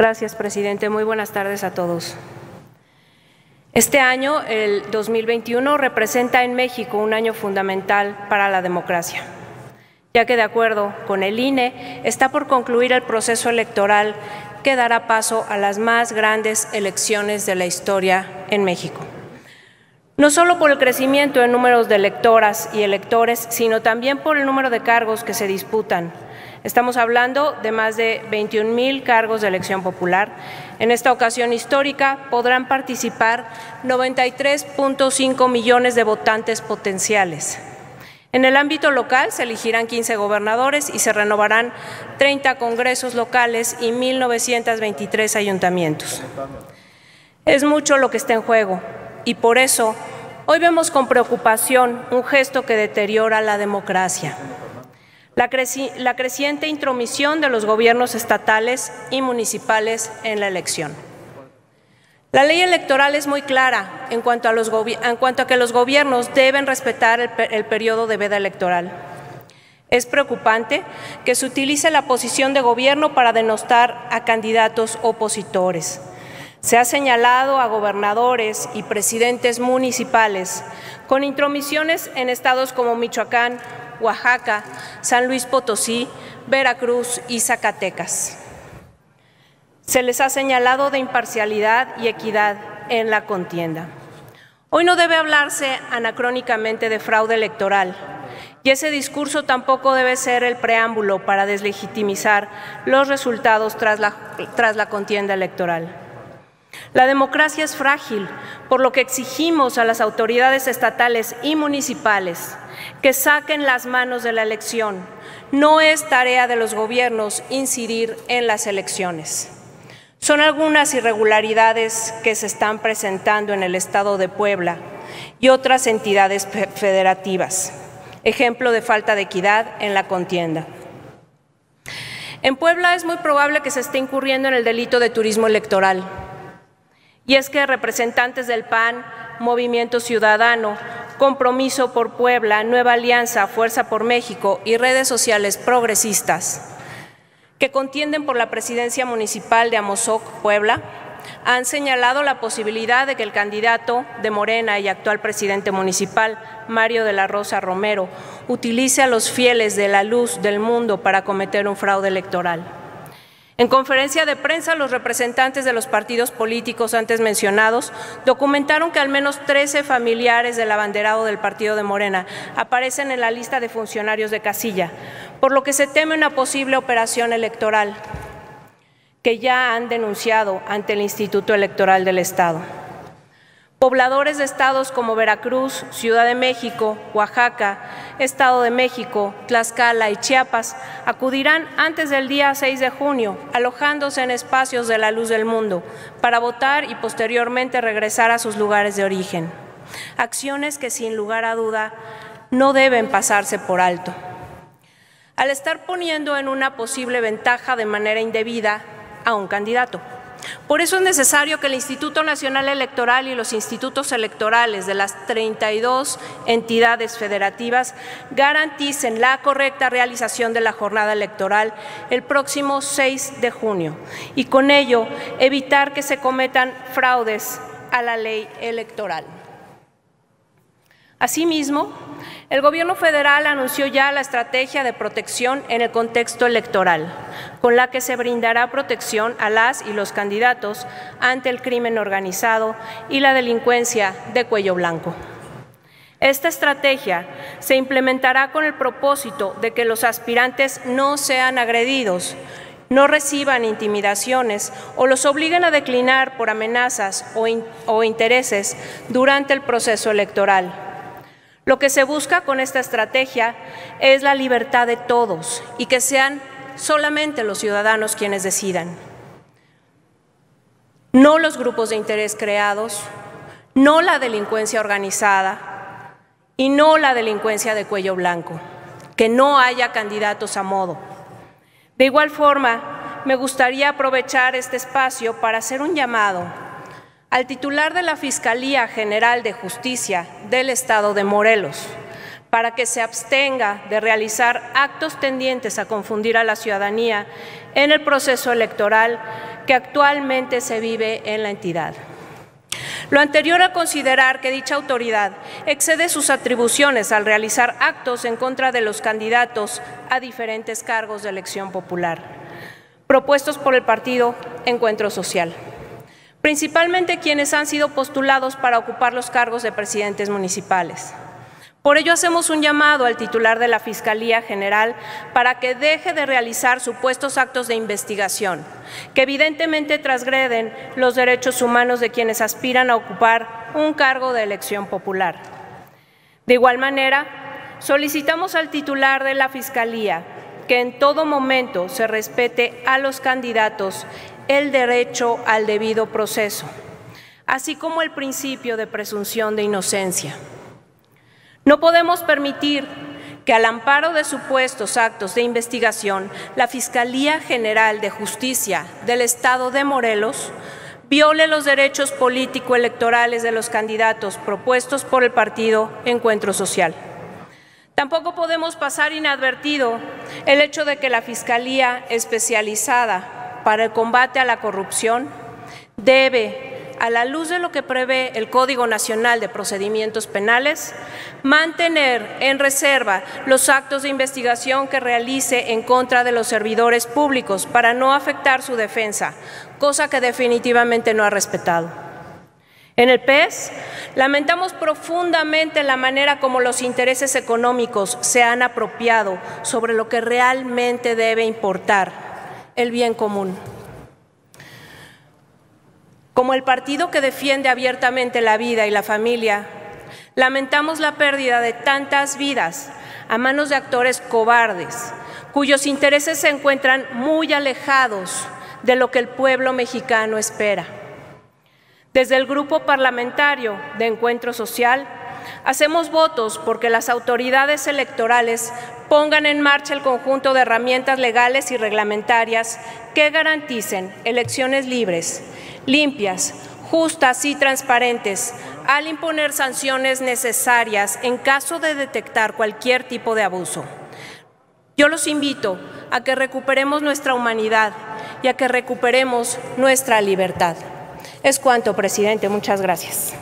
Gracias, presidente. Muy buenas tardes a todos. Este año, el 2021, representa en México un año fundamental para la democracia, ya que de acuerdo con el INE está por concluir el proceso electoral que dará paso a las más grandes elecciones de la historia en México. No solo por el crecimiento en números de electoras y electores, sino también por el número de cargos que se disputan. Estamos hablando de más de 21 mil cargos de elección popular. En esta ocasión histórica podrán participar 93.5 millones de votantes potenciales. En el ámbito local se elegirán 15 gobernadores y se renovarán 30 congresos locales y 1.923 ayuntamientos. Es mucho lo que está en juego y por eso hoy vemos con preocupación un gesto que deteriora la democracia. La, la creciente intromisión de los gobiernos estatales y municipales en la elección. La ley electoral es muy clara en cuanto a, los en cuanto a que los gobiernos deben respetar el, el periodo de veda electoral. Es preocupante que se utilice la posición de gobierno para denostar a candidatos opositores. Se ha señalado a gobernadores y presidentes municipales con intromisiones en estados como Michoacán, Oaxaca, San Luis Potosí, Veracruz y Zacatecas. Se les ha señalado de imparcialidad y equidad en la contienda. Hoy no debe hablarse anacrónicamente de fraude electoral, y ese discurso tampoco debe ser el preámbulo para deslegitimizar los resultados tras la, tras la contienda electoral. La democracia es frágil, por lo que exigimos a las autoridades estatales y municipales que saquen las manos de la elección. No es tarea de los gobiernos incidir en las elecciones. Son algunas irregularidades que se están presentando en el Estado de Puebla y otras entidades federativas, ejemplo de falta de equidad en la contienda. En Puebla es muy probable que se esté incurriendo en el delito de turismo electoral. Y es que representantes del PAN, Movimiento Ciudadano, Compromiso por Puebla, Nueva Alianza, Fuerza por México y redes sociales progresistas que contienden por la presidencia municipal de Amozoc, Puebla, han señalado la posibilidad de que el candidato de Morena y actual presidente municipal, Mario de la Rosa Romero, utilice a los fieles de la luz del mundo para cometer un fraude electoral. En conferencia de prensa, los representantes de los partidos políticos antes mencionados documentaron que al menos 13 familiares del abanderado del partido de Morena aparecen en la lista de funcionarios de casilla, por lo que se teme una posible operación electoral que ya han denunciado ante el Instituto Electoral del Estado. Pobladores de estados como Veracruz, Ciudad de México, Oaxaca, Estado de México, Tlaxcala y Chiapas acudirán antes del día 6 de junio, alojándose en espacios de la luz del mundo, para votar y posteriormente regresar a sus lugares de origen. Acciones que sin lugar a duda no deben pasarse por alto. Al estar poniendo en una posible ventaja de manera indebida a un candidato. Por eso es necesario que el Instituto Nacional Electoral y los institutos electorales de las 32 entidades federativas garanticen la correcta realización de la jornada electoral el próximo 6 de junio y con ello evitar que se cometan fraudes a la ley electoral. Asimismo, el Gobierno federal anunció ya la estrategia de protección en el contexto electoral, con la que se brindará protección a las y los candidatos ante el crimen organizado y la delincuencia de cuello blanco. Esta estrategia se implementará con el propósito de que los aspirantes no sean agredidos, no reciban intimidaciones o los obliguen a declinar por amenazas o, intereses durante el proceso electoral lo que se busca con esta estrategia es la libertad de todos y que sean solamente los ciudadanos quienes decidan. No los grupos de interés creados, no la delincuencia organizada y no la delincuencia de cuello blanco. Que no haya candidatos a modo. De igual forma, me gustaría aprovechar este espacio para hacer un llamado al titular de la Fiscalía General de Justicia del Estado de Morelos para que se abstenga de realizar actos tendientes a confundir a la ciudadanía en el proceso electoral que actualmente se vive en la entidad. Lo anterior a considerar que dicha autoridad excede sus atribuciones al realizar actos en contra de los candidatos a diferentes cargos de elección popular, propuestos por el partido Encuentro Social, principalmente quienes han sido postulados para ocupar los cargos de presidentes municipales. Por ello hacemos un llamado al titular de la Fiscalía General para que deje de realizar supuestos actos de investigación, que evidentemente transgreden los derechos humanos de quienes aspiran a ocupar un cargo de elección popular. De igual manera, solicitamos al titular de la Fiscalía que en todo momento se respete a los candidatos el derecho al debido proceso, así como el principio de presunción de inocencia. No podemos permitir que al amparo de supuestos actos de investigación, la Fiscalía General de Justicia del Estado de Morelos viole los derechos político-electorales de los candidatos propuestos por el partido Encuentro Social. Tampoco podemos pasar inadvertido el hecho de que la Fiscalía especializada para el combate a la corrupción debe a la luz de lo que prevé el Código Nacional de Procedimientos Penales, mantener en reserva los actos de investigación que realice en contra de los servidores públicos para no afectar su defensa, cosa que definitivamente no ha respetado. En el PES, lamentamos profundamente la manera como los intereses económicos se han apropiado sobre lo que realmente debe importar, el bien común. Como el partido que defiende abiertamente la vida y la familia, lamentamos la pérdida de tantas vidas a manos de actores cobardes, cuyos intereses se encuentran muy alejados de lo que el pueblo mexicano espera. Desde el grupo parlamentario de Encuentro Social, hacemos votos porque las autoridades electorales pongan en marcha el conjunto de herramientas legales y reglamentarias que garanticen elecciones libres limpias, justas y transparentes al imponer sanciones necesarias en caso de detectar cualquier tipo de abuso. Yo los invito a que recuperemos nuestra humanidad y a que recuperemos nuestra libertad. Es cuanto, presidente. Muchas gracias.